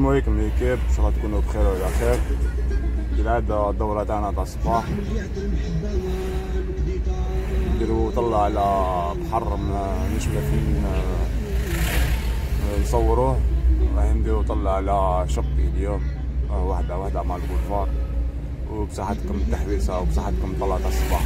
السلام عليكم ليكيب إن شاء الله تكونوا بخير وعلى خير. كالعادة الدورة تاعنا تاع الصباح. نديرو طلع على بحر نشوف فين نصوروه راح نديرو طلع على شقي اليوم. واحدة واحدة مع البولفار وبصحتكم التحويسة وبصحتكم طلعة الصباح.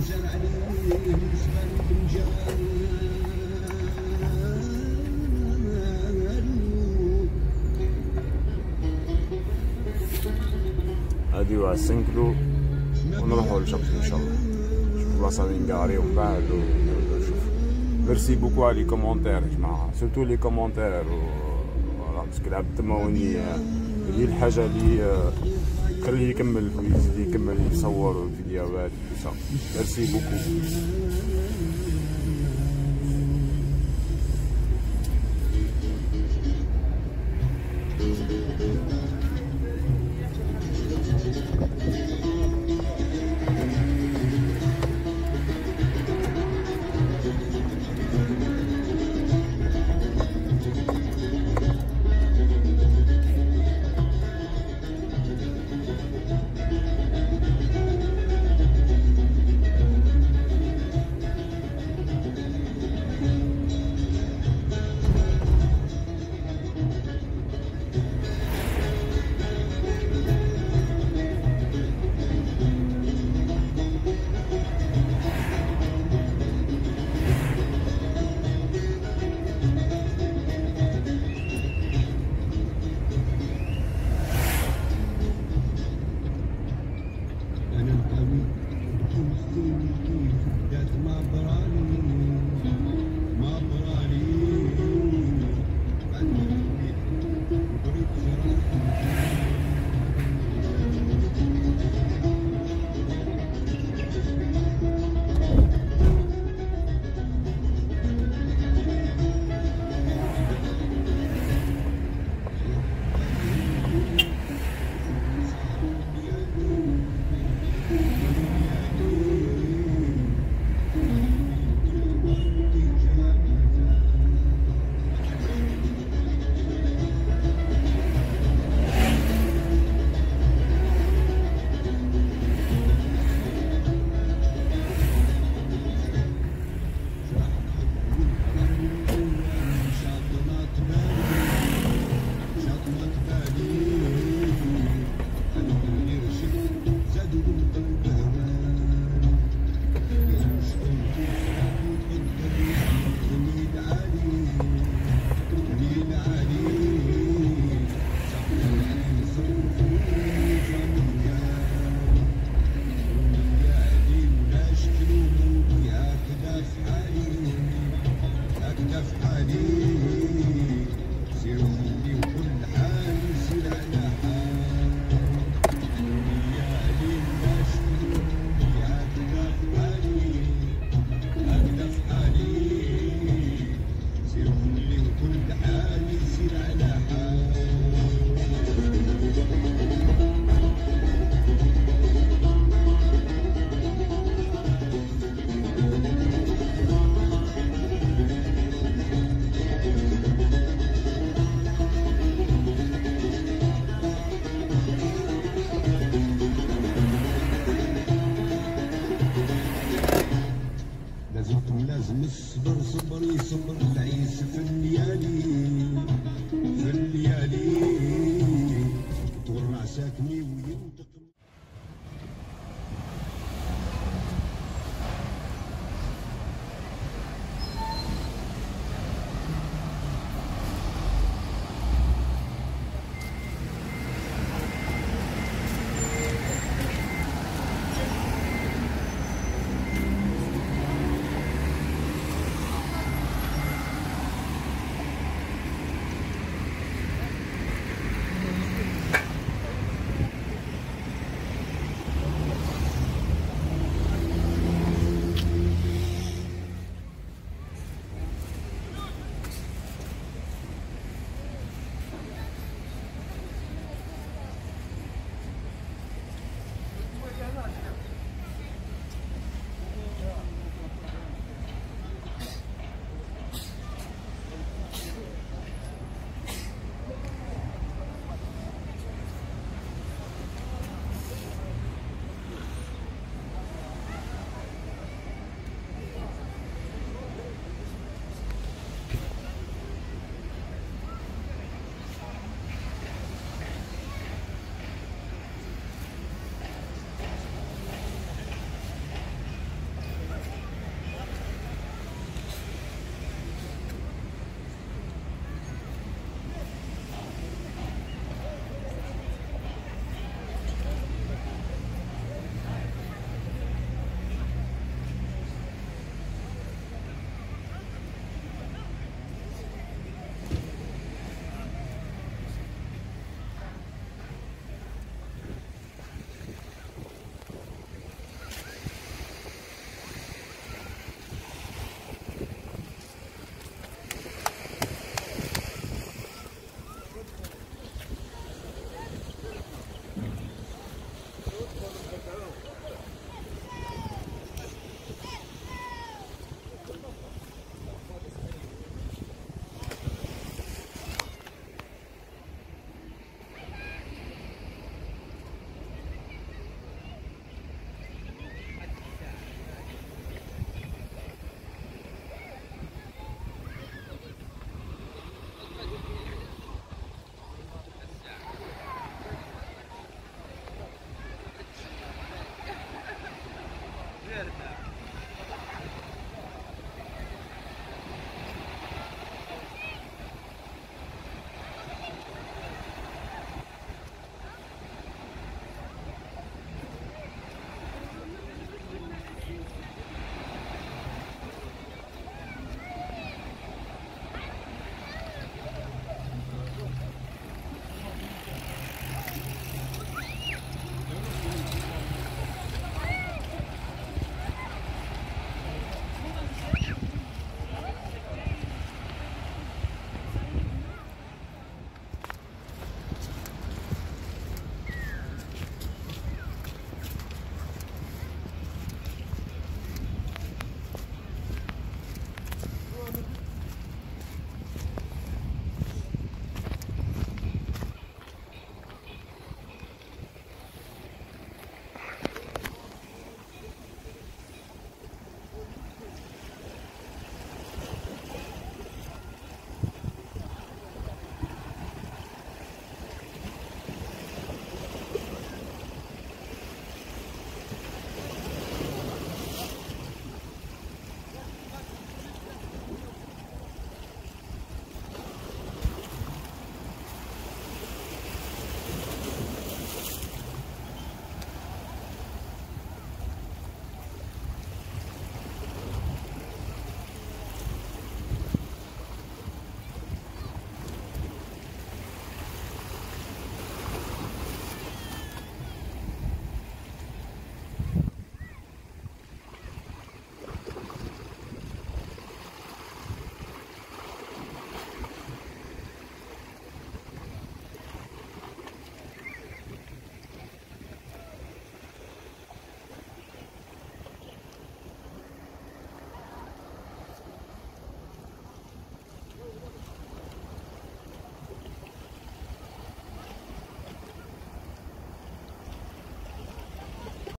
هادي هو ال Saint-Cloud ونروحو لشقي إن شاء الله. نشوف بلاصة اللي نقاري ومن بعد ونشوف merci beaucoup على les commentaires يا جماعة. surtout les commentaires voilà parce que العبد تماوني هي الحاجة اللي خليه يكمل يزيد يكمل يصور. الفيديوهات وكل ميرسي بوكو